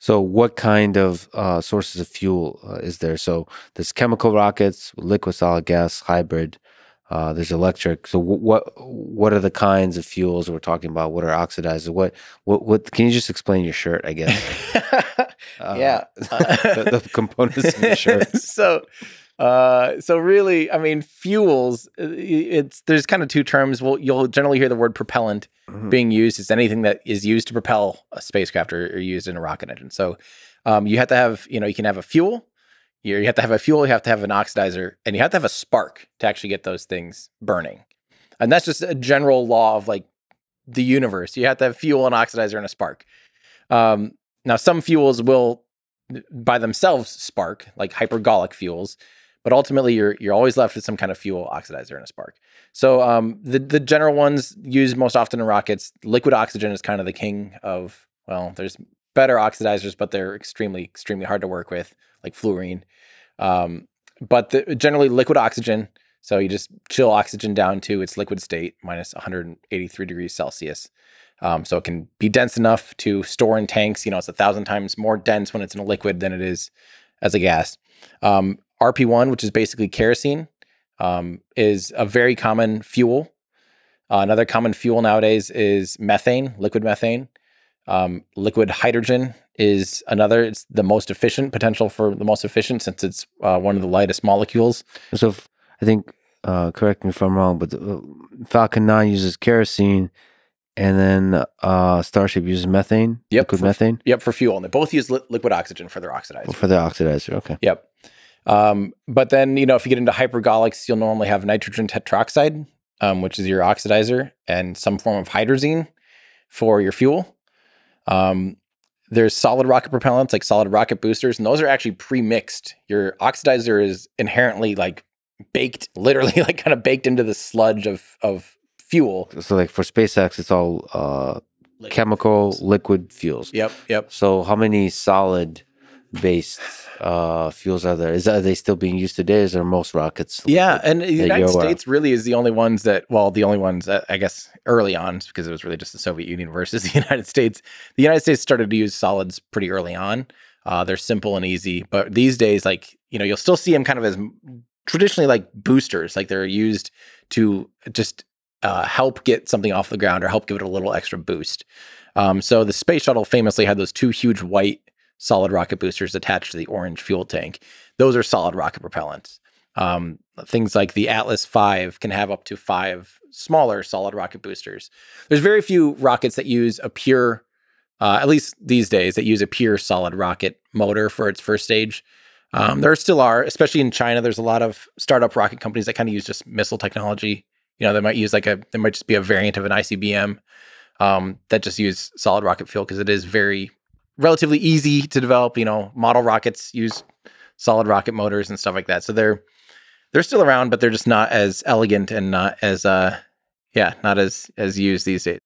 So, what kind of uh, sources of fuel uh, is there? So, there's chemical rockets, liquid, solid, gas, hybrid. Uh, there's electric. So, wh- what what are the kinds of fuels we're talking about? What are oxidizers? What what what? Can you just explain your shirt? I guess. Uh, yeah. the, the components of the shirt. so uh, so really, I mean, fuels. uh, It's there's kind of two terms. Well, you'll generally hear the word propellant Mhm. being used. It's anything that is used to propel a spacecraft or, or used in a rocket engine. So um, you have to have, you know, you can have a fuel. You you have to have a fuel. You have to have an oxidizer, and you have to have a spark to actually get those things burning. And that's just a general law of like the universe. You have to have fuel, an oxidizer, and a spark. Um, now, some fuels will by themselves spark, like hypergolic fuels, but ultimately you're you're always left with some kind of fuel oxidizer and a spark. So um, the the general ones used most often in rockets, liquid oxygen is kind of the king of. Well, there's better oxidizers, but they're extremely extremely hard to work with, like fluorine. Um, but the, generally liquid oxygen. So you just chill oxygen down to its liquid state, minus 183 degrees Celsius. Um, so it can be dense enough to store in tanks. You know, it's a thousand times more dense when it's in a liquid than it is as a gas. Um, RP1, which is basically kerosene, um, is a very common fuel. Uh, another common fuel nowadays is methane, liquid methane. Um, liquid hydrogen is another. It's the most efficient potential for the most efficient since it's uh, one of the lightest molecules. So, if, I think, uh, correct me if I'm wrong, but uh, Falcon 9 uses kerosene and then uh, Starship uses methane, Yep, liquid for- methane Yep, for fuel, and they both use li- liquid oxygen for their oxidizer. for the oxidizer. Okay. Yep. Um, but then, you know, if you get into hypergolics, you'll normally have nitrogen tetroxide, um, which is your oxidizer, and some form of hydrazine for your fuel. Um, there's solid rocket propellants like solid rocket boosters, and those are actually pre-mixed. Your oxidizer is inherently like baked, literally like kind of baked into the sludge of of fuel. So, like for SpaceX, it's all uh, chemical liquid fuels. Yep, yep. So, how many solid based uh, fuels are there? Is are they still being used today? Is there most rockets? Yeah, liquid? and the United of. States really is the only ones that, well, the only ones that I guess early on, because it was really just the Soviet Union versus the United States. The United States started to use solids pretty early on. Uh, they're simple and easy, but these days, like you know, you'll still see them kind of as traditionally like boosters, like they're used to just uh, help get something off the ground or help give it a little extra boost. Um, so the space shuttle famously had those two huge white solid rocket boosters attached to the orange fuel tank. Those are solid rocket propellants. Um, things like the Atlas V can have up to five smaller solid rocket boosters. There's very few rockets that use a pure, uh, at least these days, that use a pure solid rocket motor for its first stage. Um, there still are, especially in China. There's a lot of startup rocket companies that kind of use just missile technology. You know, they might use like a, there might just be a variant of an ICBM um, that just use solid rocket fuel because it is very relatively easy to develop. You know, model rockets use solid rocket motors and stuff like that. So they're they're still around, but they're just not as elegant and not as uh yeah, not as as used these days.